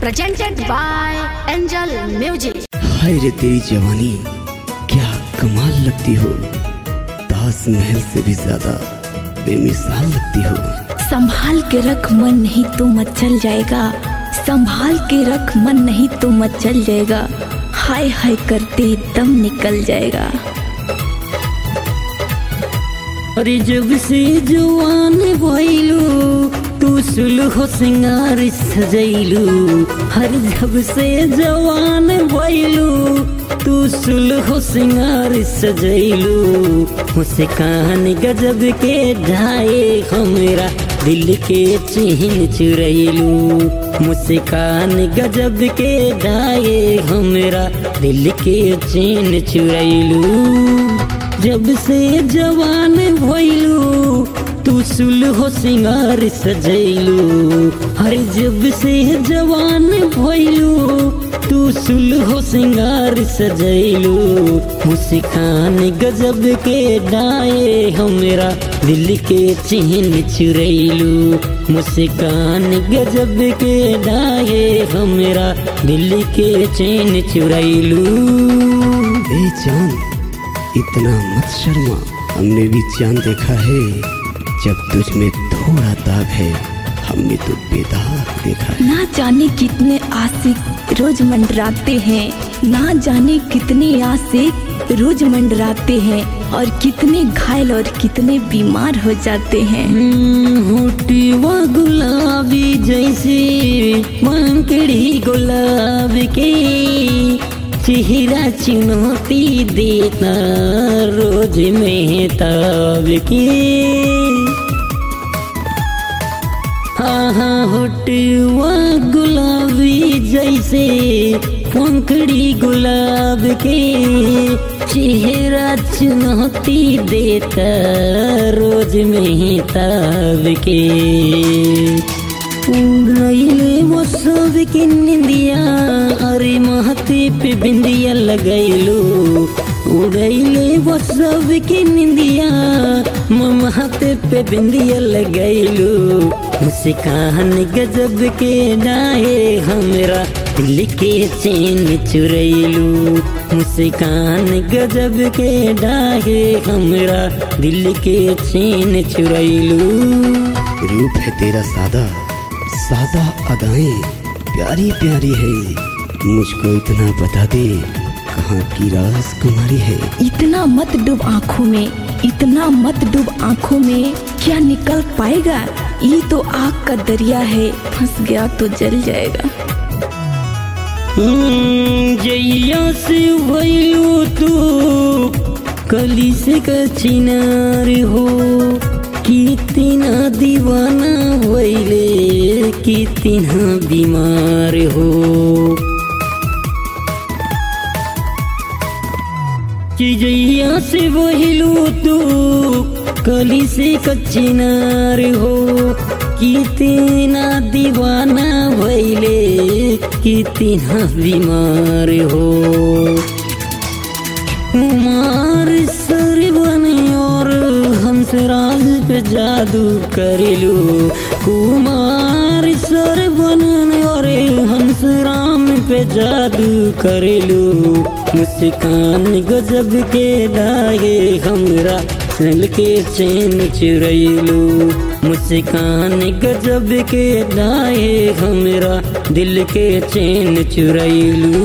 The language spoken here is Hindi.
presented by Angel Music. हाय रे तेरी जवानी क्या कमाल लगती हो? ताजमहल से भी ज़्यादा बेमिसाल लगती हो। संभाल के रख मन नहीं तो मचल जाएगा। संभाल के रख मन नहीं तो मचल जाएगा। हाय हाय करते दम निकल जाएगा। अरे जब से जवान भइलू सुलहो सिंगार सजैलू, हर जब से जवान भइलू तू सुलहो सिंगार सजैलू मुझसे कान गजब के ढाए हमरा दिल के चिन्ह चुरैलू। मुझसे कान गजब के ढाए हमरा दिल के चिन्ह चुरैलू। जब से जवान भइलू तू सुलहो सिंगार सजैलू। हर जब से जवान भइलू, तू सुलहो सिंगार सजैलू। मुस्कान गजब के डाए हमरा दिल के चिन्ह चुरैलू मुस्कान गजब के डाए हमरा दिल के चिन्ह चुरैलू ए जान इतना मत शर्मा, हमने भी चाँद देखा है। जब तुझ में थोड़ा दाग है हमने तो बेदाग देखा है। ना जाने कितने आशिक रोज मंडराते हैं ना जाने कितने आशिक रोज मंडराते हैं और कितने घायल और कितने बीमार हो जाते हैं। होटवा गुलाबी जैसे पंखड़ी गुलाब के। चेहरा चुनौती देता रोज मेहताब के। हाँ हाँ गुलाबी जैसे पंखड़ी गुलाब के। चेहरा चुनौती देता रोज मेहताब के। उड़ैले वो सब के अरे महते पे बिंदिया लगैलू उड़ैले वो सब के निंदिया महते पे बिंदिया लगैलू मुस्कान गजब के डाए हमरा दिल के चैन चुरैलू मुस्कान गजब के डाए हमरा दिल के चैन चुरैलू रूप है तेरा सादा। सादा अदाएँ प्यारी प्यारी है। मुझको इतना बता दे कहाँ की राजकुमारी है। इतना मत डूब आँखों में इतना मत डूब आँखों में क्या निकल पाएगा? ये तो आग का दरिया है फंस गया तो जल जाएगा। जैया से भैलू तू कली से कचिनार हो कितना दीवाना भैले कितना बीमार हो। कि जैया से भैलू तू कली से कचिनार हो। कितना दीवाना भैले कितना बीमार हो। कुमार सर बने और हंसराज पे जादू करेलू। कुमार सर बने और हंस राम पे जादू करेलू मुस्कान गजब के दागे हमरा दिल के चैन चुरैलू मुस्कान गजब के दाए हमरा दिल के चैन चुरैलू